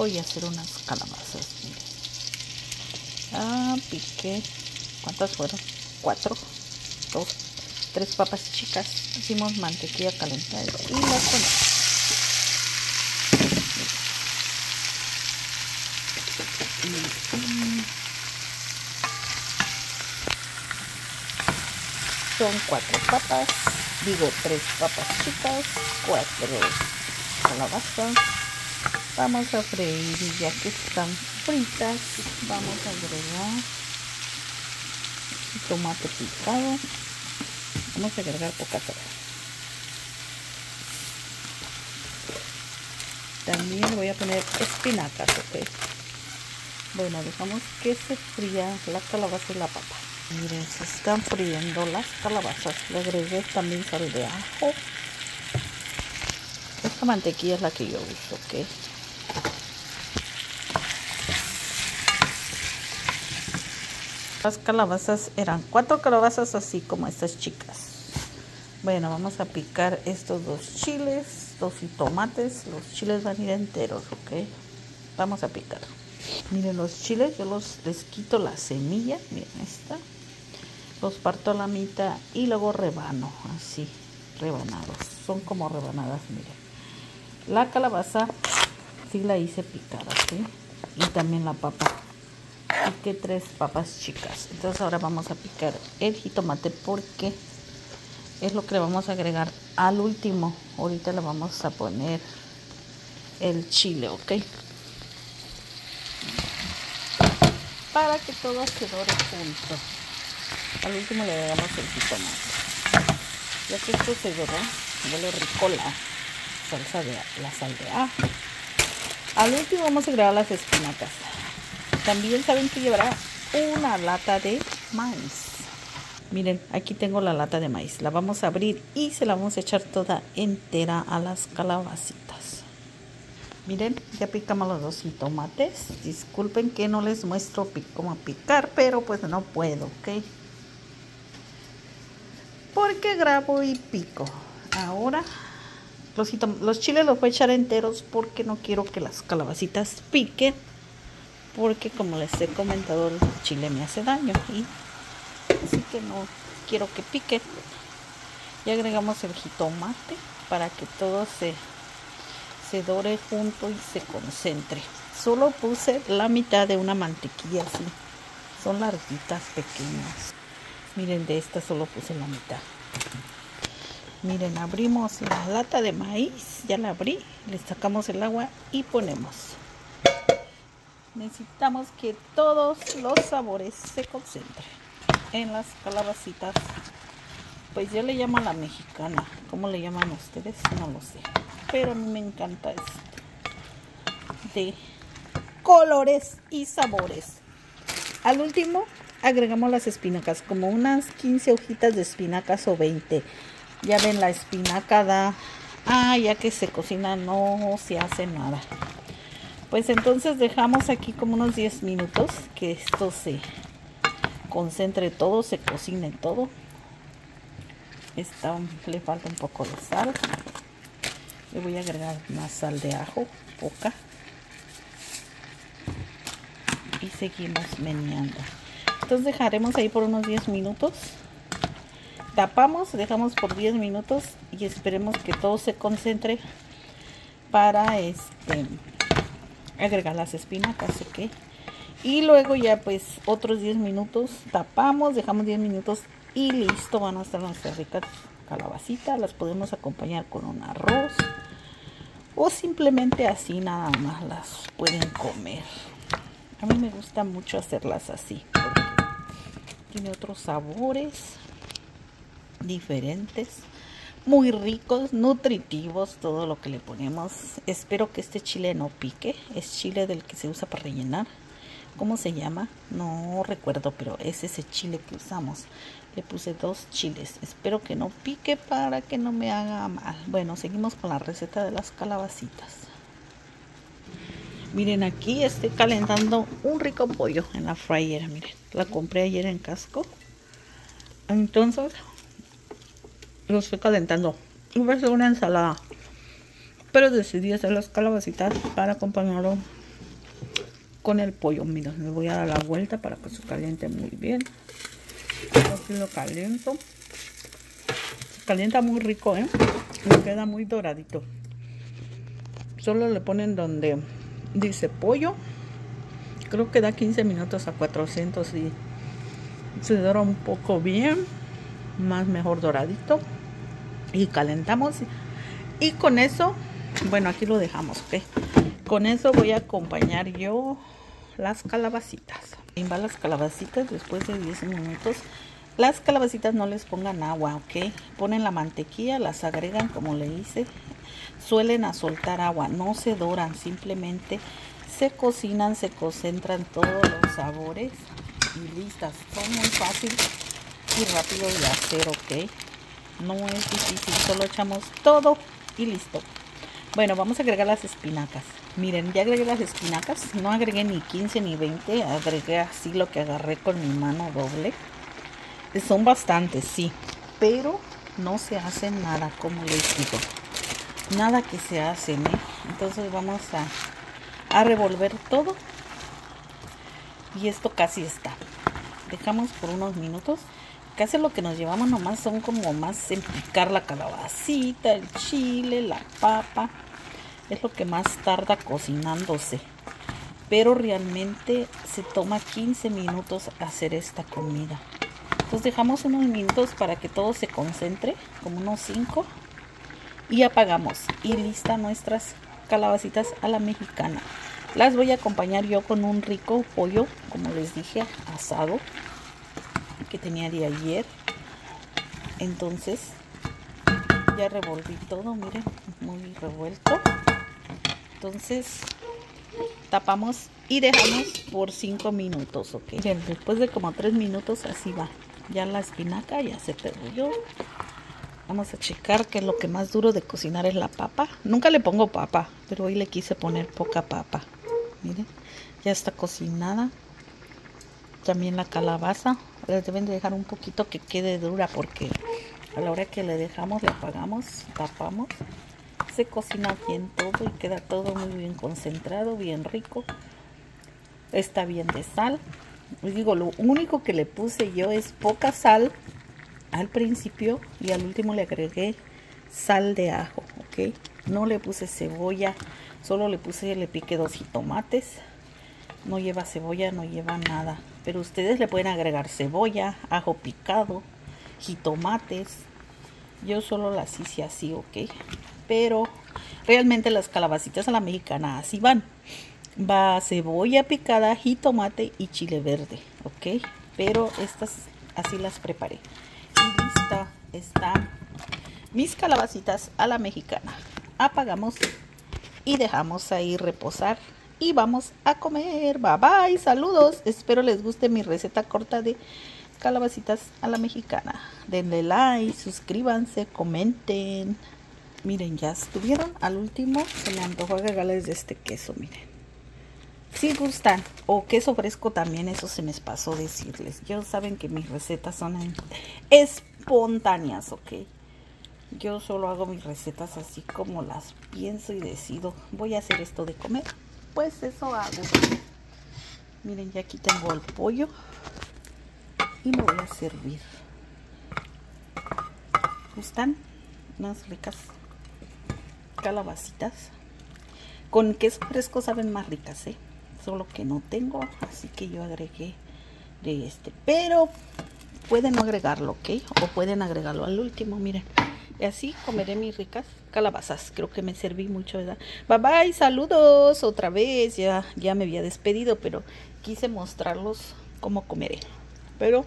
voy a hacer unas calabazas. Ah, piqué. ¿Cuántas fueron? Cuatro. Dos. Tres papas chicas. Hicimos mantequilla calentada y las ponemos. Son cuatro papas, digo tres papas chicas, cuatro calabazas. Vamos a freír y ya que están fritas, vamos a agregar tomate picado. Vamos a agregar poca todo. También voy a poner espinacas, ok. Bueno, dejamos que se fría la calabaza y la papa. Miren, se están friendo las calabazas. Le agregué también sal de ajo. Esta mantequilla es la que yo uso, ¿ok? Las calabazas eran cuatro calabazas así como estas chicas. Bueno, vamos a picar estos dos chiles, dos tomates. Los chiles van a ir enteros, ¿ok? Vamos a picar. Miren los chiles, yo los les quito la semilla, miren esta los parto a la mitad y luego rebano, así, rebanados. Son como rebanadas, miren. La calabaza sí la hice picada, ¿sí? Y también la papa. Piqué tres papas chicas. Entonces ahora vamos a picar el jitomate porque es lo que le vamos a agregar al último. Ahorita le vamos a poner el chile, ¿ok? Para que todo se dore junto. Al último le damos el jitomate. Ya que esto se doró, huele rico la salsa de la sal de ajo. Al último vamos a agregar las espinacas. También saben que llevará una lata de maíz. Miren, aquí tengo la lata de maíz. La vamos a abrir y se la vamos a echar toda entera a las calabacitas. Miren, ya picamos los dos tomates. Disculpen que no les muestro cómo picar, pero pues no puedo, ¿ok? porque grabo y pico. Ahora los, los chiles los voy a echar enteros porque no quiero que las calabacitas piquen. Porque como les he comentado, el chile me hace daño. Y así que no quiero que pique. Y agregamos el jitomate para que todo se, se dore junto y se concentre. Solo puse la mitad de una mantequilla así. Son larguitas pequeñas. Miren, de esta solo puse la mitad. Miren, abrimos la lata de maíz. Ya la abrí. Le sacamos el agua y ponemos. Necesitamos que todos los sabores se concentren en las calabacitas. Pues yo le llamo la mexicana. ¿Cómo le llaman ustedes? No lo sé. Pero a mí me encanta este. De colores y sabores. Al último agregamos las espinacas, como unas 15 hojitas de espinacas o 20. Ya ven, la espinaca da, ah, ya que se cocina no se hace nada. Pues entonces dejamos aquí como unos 10 minutos que esto se concentre todo, se cocine todo. Le falta un poco de sal. Le voy a agregar más sal de ajo, poca. Y seguimos meneando. Entonces dejaremos ahí por unos 10 minutos. Tapamos, dejamos por 10 minutos y esperemos que todo se concentre para este agregar las espinacas, ¿ok? Y luego ya pues otros 10 minutos tapamos, dejamos 10 minutos y listo, van a estar nuestras ricas calabacitas. Las podemos acompañar con un arroz o simplemente así nada más las pueden comer. A mí me gusta mucho hacerlas así tiene otros sabores diferentes muy ricos, nutritivos, todo lo que le ponemos. Espero que este chile no pique. Es chile del que se usa para rellenar. ¿Cómo se llama? No recuerdo, pero es ese chile que usamos. Le puse dos chiles. Espero que no pique para que no me haga mal. Bueno, seguimos con la receta de las calabacitas. Miren, aquí estoy calentando un rico pollo en la fryer. Miren, la compré ayer en casco. Entonces, lo estoy calentando. Voy a hacer una ensalada. Pero decidí hacer las calabacitas para acompañarlo con el pollo. Mira, me voy a dar la vuelta para que se caliente muy bien. Así lo caliento. Se calienta muy rico, ¿eh? Me queda muy doradito. Solo le ponen donde dice pollo. Creo que da 15 minutos a 400 y se dora un poco bien. Más mejor doradito. Y calentamos. Y con eso, bueno, aquí lo dejamos, ¿ok? Con eso voy a acompañar yo las calabacitas. Va las calabacitas después de 10 minutos. Las calabacitas no les pongan agua, ¿ok? Ponen la mantequilla, las agregan como le hice. Suelen a soltar agua, no se doran, simplemente se cocinan, se concentran todos los sabores y listas. Son muy fácil y rápido de hacer, ¿ok? No es difícil, solo echamos todo y listo. Bueno, vamos a agregar las espinacas. Miren, ya agregué las espinacas. No agregué ni 15 ni 20. Agregué así lo que agarré con mi mano doble. Son bastantes, sí. Pero no se hace nada, como les digo. Nada que se hace, ¿eh? Entonces vamos a, a revolver todo. Y esto casi está. Dejamos por unos minutos casi lo que nos llevamos nomás son como más en la calabacita, el chile, la papa. Es lo que más tarda cocinándose. Pero realmente se toma 15 minutos hacer esta comida. Entonces dejamos unos minutos para que todo se concentre, como unos 5. Y apagamos. Y lista nuestras calabacitas a la mexicana. Las voy a acompañar yo con un rico pollo, como les dije, asado que tenía de ayer. Entonces ya revolví todo, miren, muy revuelto. Entonces tapamos y dejamos por 5 minutos, ok. después de como 3 minutos así va. Ya la espinaca ya se yo Vamos a checar que lo que más duro de cocinar es la papa. Nunca le pongo papa, pero hoy le quise poner poca papa. Miren, ya está cocinada. También la calabaza deben de dejar un poquito que quede dura porque a la hora que le dejamos, le apagamos, tapamos, se cocina bien todo y queda todo muy bien concentrado, bien rico. Está bien de sal. Digo, lo único que le puse yo es poca sal al principio y al último le agregué sal de ajo, ¿ok? No le puse cebolla, solo le puse, le piqué dos tomates no lleva cebolla, no lleva nada. Pero ustedes le pueden agregar cebolla, ajo picado, jitomates. Yo solo las hice así, ¿ok? Pero realmente las calabacitas a la mexicana así van. Va cebolla picada, jitomate y chile verde, ¿ok? Pero estas así las preparé. Y lista están mis calabacitas a la mexicana. Apagamos y dejamos ahí reposar y vamos a comer. Bye bye, saludos. Espero les guste mi receta corta de calabacitas a la mexicana. Denle like, suscríbanse, comenten. Miren, ya estuvieron. Al último se me antojó agregarles de este queso, miren. Si gustan, o queso fresco también, eso se me pasó decirles. Ya saben que mis recetas son espontáneas, ¿ok? Yo solo hago mis recetas así como las pienso y decido. Voy a hacer esto de comer pues eso hago. Miren, ya aquí tengo el pollo y me voy a servir. ¿Gustan? Unas ricas calabacitas. Con queso fresco saben más ricas, ¿eh? Solo que no tengo, así que yo agregué de este. Pero pueden agregarlo, ¿ok? O pueden agregarlo al último, miren. Y así comeré mis ricas calabazas. Creo que me serví mucho, ¿verdad? Bye bye, saludos otra vez. Ya, ya me había despedido, pero quise mostrarlos cómo comeré. Pero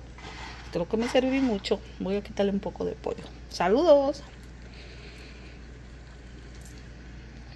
creo que me serví mucho. Voy a quitarle un poco de pollo. Saludos.